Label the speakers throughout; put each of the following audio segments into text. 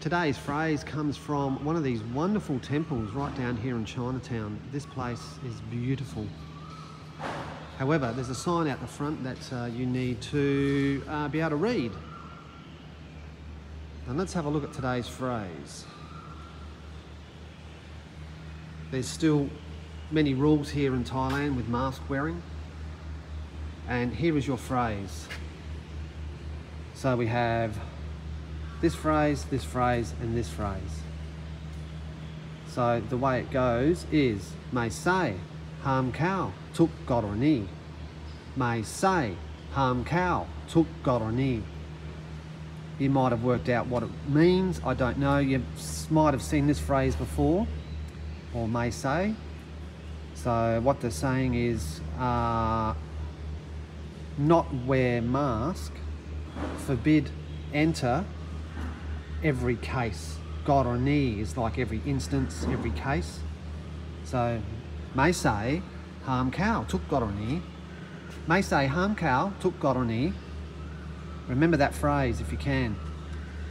Speaker 1: Today's phrase comes from one of these wonderful temples right down here in Chinatown. This place is beautiful. However, there's a sign out the front that uh, you need to uh, be able to read. And let's have a look at today's phrase. There's still many rules here in Thailand with mask wearing. And here is your phrase. So we have this phrase, this phrase, and this phrase. So the way it goes is may say, harm cow, tuk goroni. May say, harm cow, tuk goroni. You might have worked out what it means, I don't know. You might have seen this phrase before, or may say. So what they're saying is uh, not wear mask, forbid enter every case. Goroni is like every instance, every case. So may say harm cow took goroni. May say harm cow took goroni. Remember that phrase if you can.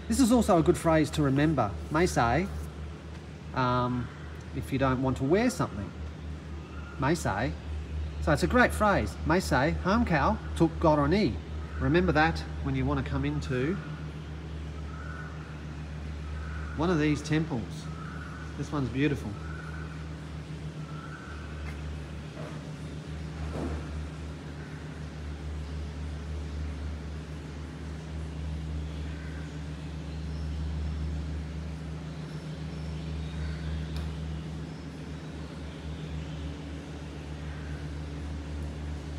Speaker 1: This is also a good phrase to remember. May say um, if you don't want to wear something. May say. So it's a great phrase. May say harm cow took goroni. Remember that when you want to come into one of these temples. This one's beautiful.